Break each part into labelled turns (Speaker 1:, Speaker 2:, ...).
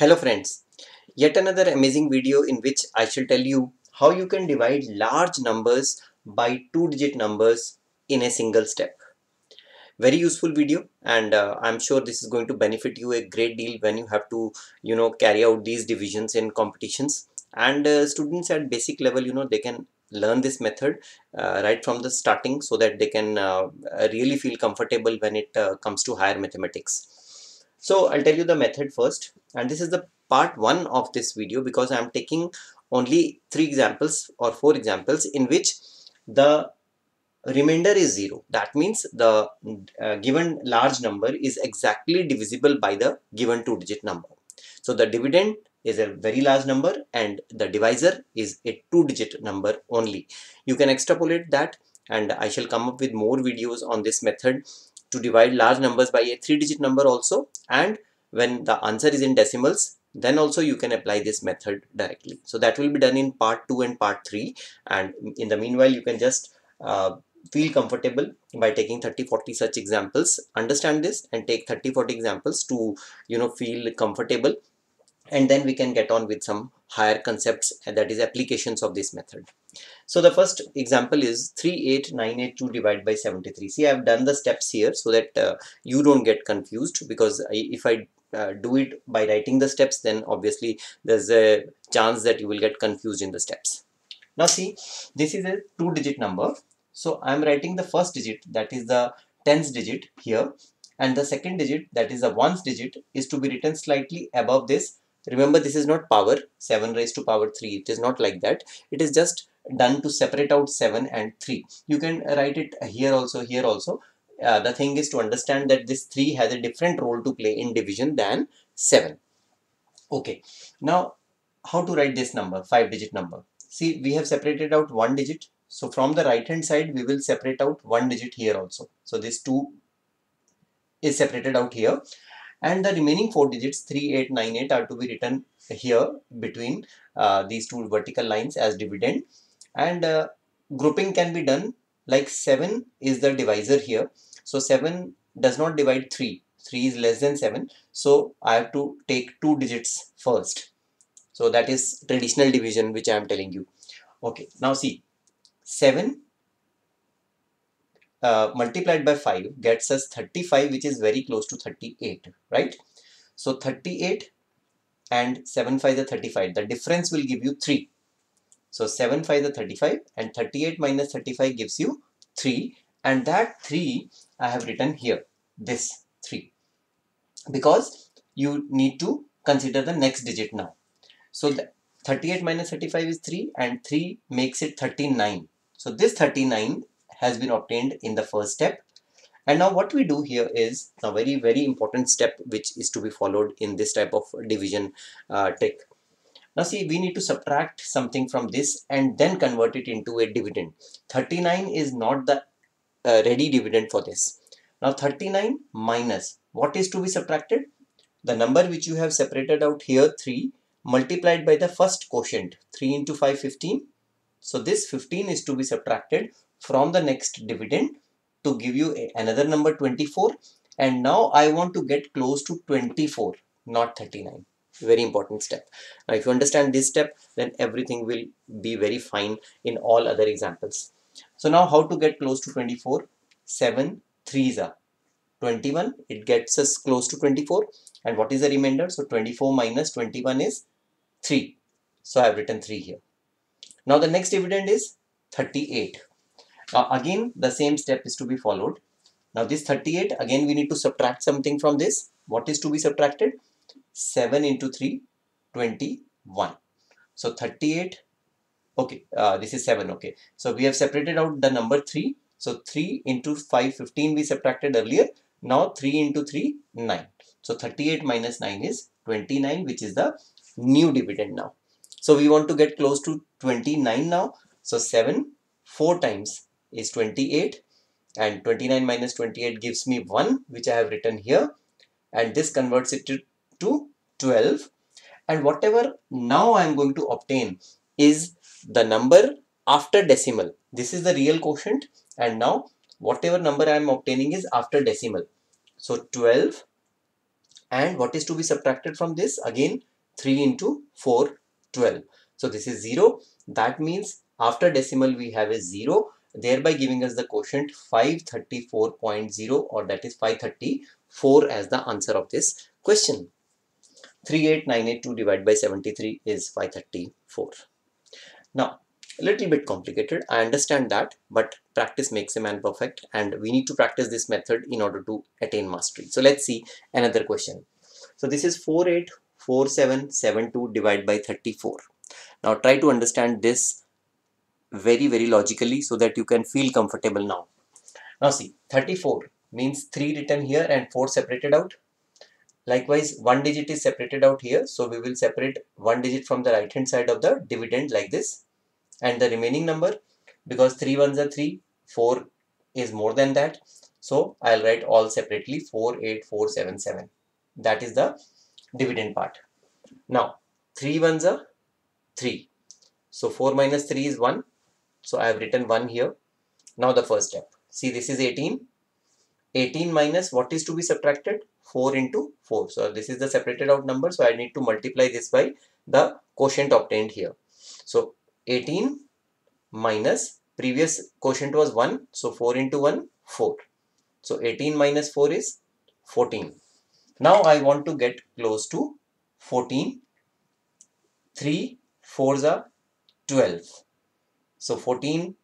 Speaker 1: Hello friends, yet another amazing video in which I shall tell you how you can divide large numbers by two digit numbers in a single step. Very useful video and uh, I'm sure this is going to benefit you a great deal when you have to you know carry out these divisions in competitions and uh, students at basic level you know they can learn this method uh, right from the starting so that they can uh, really feel comfortable when it uh, comes to higher mathematics. So I'll tell you the method first. And this is the part one of this video because I'm taking only three examples or four examples in which the remainder is zero. That means the uh, given large number is exactly divisible by the given two digit number. So the dividend is a very large number and the divisor is a two digit number only. You can extrapolate that and I shall come up with more videos on this method to divide large numbers by a three digit number also. And when the answer is in decimals then also you can apply this method directly. So that will be done in part 2 and part 3 and in the meanwhile you can just uh, feel comfortable by taking 30 40 such examples. Understand this and take 30 40 examples to you know feel comfortable. And then we can get on with some higher concepts that is applications of this method. So the first example is 38982 divided by 73 see i've done the steps here so that uh, you don't get confused because I, if i uh, do it by writing the steps then obviously there's a chance that you will get confused in the steps. Now see this is a two digit number. So I'm writing the first digit that is the tens digit here and the second digit that is the ones digit is to be written slightly above this. Remember this is not power 7 raised to power 3 it is not like that it is just done to separate out 7 and 3. You can write it here also here also. Uh, the thing is to understand that this 3 has a different role to play in division than 7. Okay now how to write this number 5 digit number. See we have separated out one digit so from the right hand side, we will separate out one digit here also. So this 2 is separated out here and the remaining four digits 3898 are to be written here between uh, these two vertical lines as dividend and uh, grouping can be done like 7 is the divisor here. So 7 does not divide 3. 3 is less than 7. So I have to take two digits first. So that is traditional division which I am telling you. Okay, now see 7 uh, multiplied by 5 gets us 35 which is very close to 38 right? So 38 and 7 5 the 35 the difference will give you 3 so 7 5 the 35 and 38 minus 35 gives you 3 and that 3 I have written here this 3 because you need to consider the next digit now. So 38 minus 35 is 3 and 3 makes it 39 so this 39 has been obtained in the first step. And now what we do here is a very, very important step which is to be followed in this type of division uh, trick. Now see, we need to subtract something from this and then convert it into a dividend. 39 is not the uh, ready dividend for this. Now 39 minus, what is to be subtracted? The number which you have separated out here, 3, multiplied by the first quotient, 3 into 5, 15 so this 15 is to be subtracted from the next dividend to give you another number 24 and now I want to get close to 24 not 39 very important step. Now if you understand this step then everything will be very fine in all other examples. So now how to get close to 24 7 3s are 21 it gets us close to 24 and what is the remainder? So 24 minus 21 is 3 so I have written 3 here. Now the next dividend is 38. Now again the same step is to be followed. Now this 38 again we need to subtract something from this. What is to be subtracted? 7 into 3 21. So 38 okay uh, this is 7 okay. So we have separated out the number 3. So 3 into 5 15 we subtracted earlier. Now 3 into 3 9. So 38 minus 9 is 29 which is the new dividend now. So we want to get close to 29 now. So 7 4 times is 28 and 29 minus 28 gives me 1 which I have written here. And this converts it to, to 12 and whatever now I am going to obtain is the number after decimal. This is the real quotient. And now whatever number I am obtaining is after decimal. So 12 and what is to be subtracted from this? Again 3 into 4 12 so this is 0 that means after decimal we have a 0 thereby giving us the quotient 534.0 or that is 534 as the answer of this question. 38982 divided by 73 is 534 now a little bit complicated. I understand that but practice makes a man perfect and we need to practice this method in order to attain mastery. So let's see another question. So this is 484772 divided by 34 now try to understand this very very logically so that you can feel comfortable now. Now see 34 means 3 written here and 4 separated out. Likewise one digit is separated out here so we will separate one digit from the right hand side of the dividend like this. And the remaining number because 3 ones are 3 4 is more than that. So I'll write all separately 48477 that is the dividend part. Now 3 ones are 3 so 4 minus 3 is 1 so I have written 1 here. Now the first step. See this is 18 18 minus what is to be subtracted? 4 into 4 so this is the separated out number. So I need to multiply this by the quotient obtained here. So 18 minus previous quotient was 1 so 4 into 1 4 so 18 minus 4 is 14 now I want to get close to 14 3 4s are 12 so 14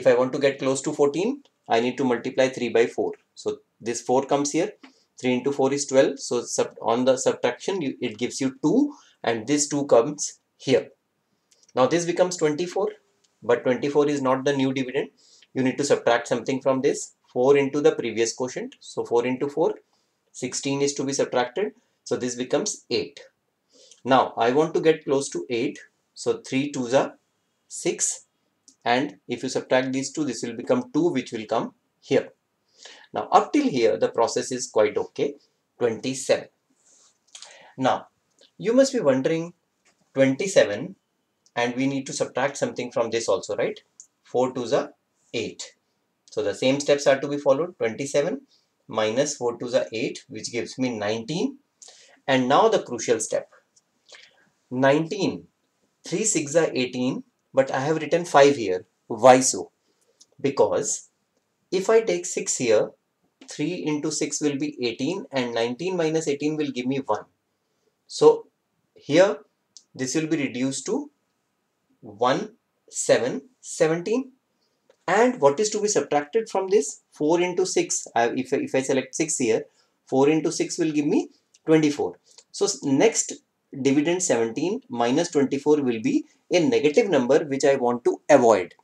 Speaker 1: if I want to get close to 14 I need to multiply 3 by 4 so this 4 comes here 3 into 4 is 12 so on the subtraction you, it gives you 2 and this 2 comes here now this becomes 24 but 24 is not the new dividend. You need to subtract something from this 4 into the previous quotient. So 4 into 4 16 is to be subtracted. So this becomes 8. Now I want to get close to 8. So 3 2s are 6 and if you subtract these two this will become 2 which will come here. Now up till here the process is quite okay. 27. Now you must be wondering 27 and we need to subtract something from this also right? 4 to the 8 so the same steps are to be followed. 27 minus 4 to the 8 which gives me 19 and now the crucial step. 19 3 6 are 18 but I have written 5 here. Why so? Because if I take 6 here 3 into 6 will be 18 and 19 minus 18 will give me 1 so here this will be reduced to 1 7 17 and what is to be subtracted from this? 4 into 6 I, if, if I select 6 here 4 into 6 will give me 24 so next dividend 17 minus 24 will be a negative number which I want to avoid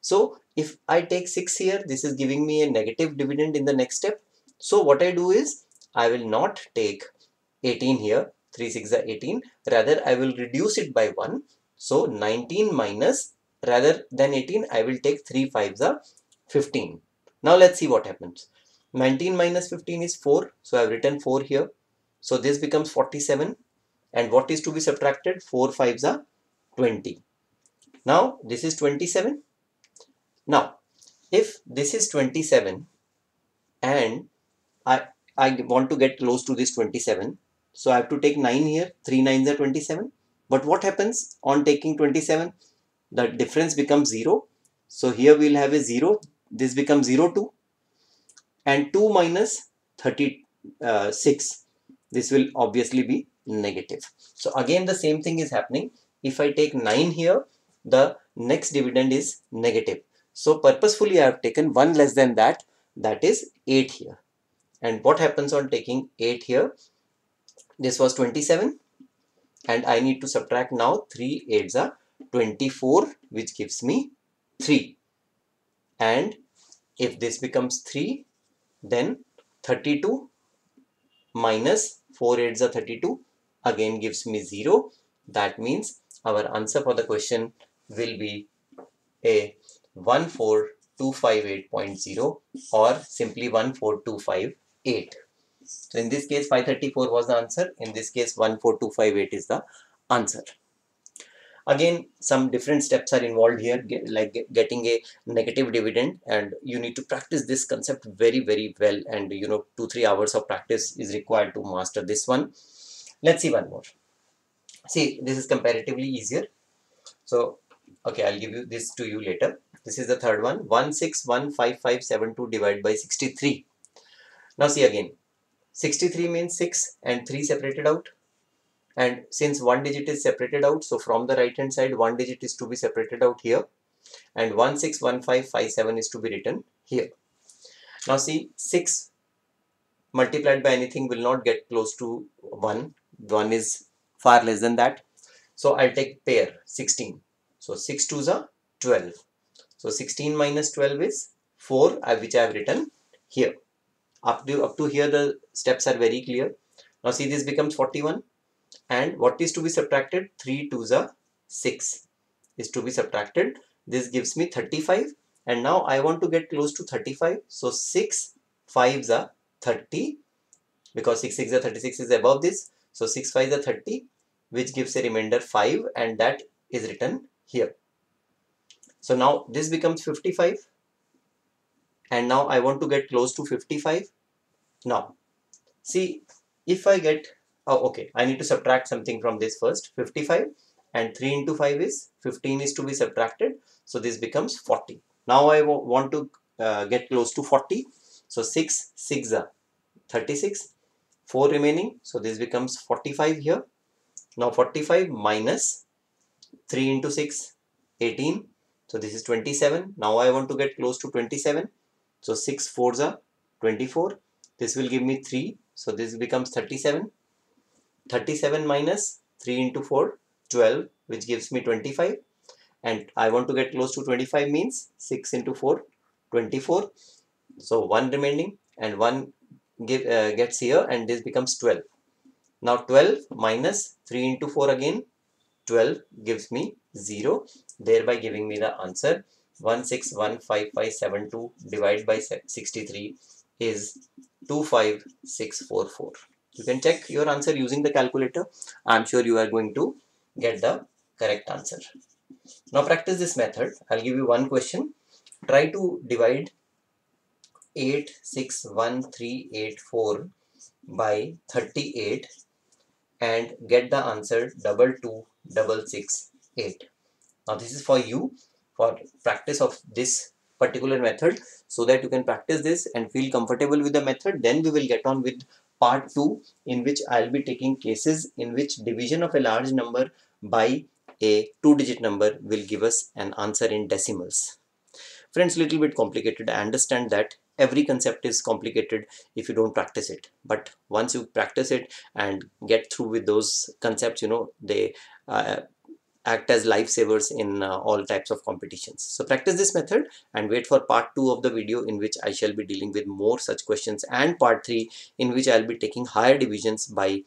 Speaker 1: so if I take 6 here this is giving me a negative dividend in the next step so what I do is I will not take 18 here 3 6 are 18 rather I will reduce it by 1 so 19 minus rather than 18 I will take 3 5s are 15. Now let's see what happens. 19 minus 15 is 4 so I have written 4 here. So this becomes 47 and what is to be subtracted 4 5s are 20. Now this is 27. Now if this is 27 and I, I want to get close to this 27 so I have to take 9 here 3 9s are 27 but what happens on taking 27? The difference becomes 0. So here we will have a 0. This becomes 0 2. And 2 minus 36. Uh, this will obviously be negative. So again the same thing is happening. If I take 9 here, the next dividend is negative. So purposefully I have taken 1 less than that. That is 8 here. And what happens on taking 8 here? This was 27 and I need to subtract now 3 8s are 24 which gives me 3 and if this becomes 3 then 32 minus 4 8s are 32 again gives me 0 that means our answer for the question will be a 14258.0 or simply 14258 so in this case 534 was the answer. In this case 14258 is the answer. again some different steps are involved here. Like getting a negative dividend and you need to practice this concept very very well. And you know two three hours of practice is required to master this one let's see one more. See this is comparatively easier. So okay i'll give you this to you later. This is the third one. 16155572 divided by 63 now see again. 63 means 6 and 3 separated out. And since one digit is separated out so from the right hand side one digit is to be separated out here. And 161557 is to be written here. Now see 6 multiplied by anything will not get close to 1 1 is far less than that. So I'll take pair 16 so 6 2s are 12 so 16 minus 12 is 4 uh, which I have written here. Up to up to here the steps are very clear. Now see this becomes 41 and what is to be subtracted? 3 2s are 6 is to be subtracted. This gives me 35 and now I want to get close to 35 so 6 5s are 30 because 6 6 are 36 is above this so 6 5s are 30 which gives a remainder 5 and that is written here. So now this becomes 55 and now I want to get close to 55 now see if I get oh okay I need to subtract something from this first 55 and 3 into 5 is 15 is to be subtracted. So this becomes 40 now I want to uh, get close to 40 so 6 6 are 36 4 remaining. So this becomes 45 here. Now 45 minus 3 into 6 18 so this is 27 now I want to get close to 27 so 6 4s are 24 this will give me 3 so this becomes 37 37 minus 3 into 4 12 which gives me 25 and I want to get close to 25 means 6 into 4 24 so 1 remaining and 1 give, uh, gets here and this becomes 12 now 12 minus 3 into 4 again 12 gives me 0 thereby giving me the answer. 1615572 divided by 63 is 25644 you can check your answer using the calculator. I'm sure you are going to get the correct answer. Now practice this method. I'll give you one question. Try to divide 861384 by 38 and get the answer double two double six eight. Now this is for you for practice of this particular method so that you can practice this and feel comfortable with the method. Then we will get on with part 2 in which I'll be taking cases in which division of a large number by a two digit number will give us an answer in decimals. Friends little bit complicated. I understand that every concept is complicated if you don't practice it but once you practice it and get through with those concepts you know they uh, act as lifesavers in uh, all types of competitions. So practice this method and wait for part 2 of the video in which I shall be dealing with more such questions and part 3 in which I'll be taking higher divisions by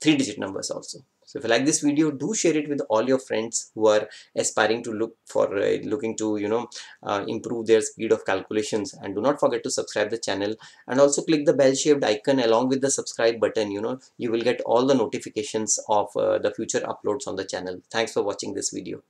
Speaker 1: 3 digit numbers also. So if you like this video, do share it with all your friends who are aspiring to look for uh, looking to you know uh, improve their speed of calculations and do not forget to subscribe the channel and also click the bell shaped icon along with the subscribe button you know you will get all the notifications of uh, the future uploads on the channel. Thanks for watching this video.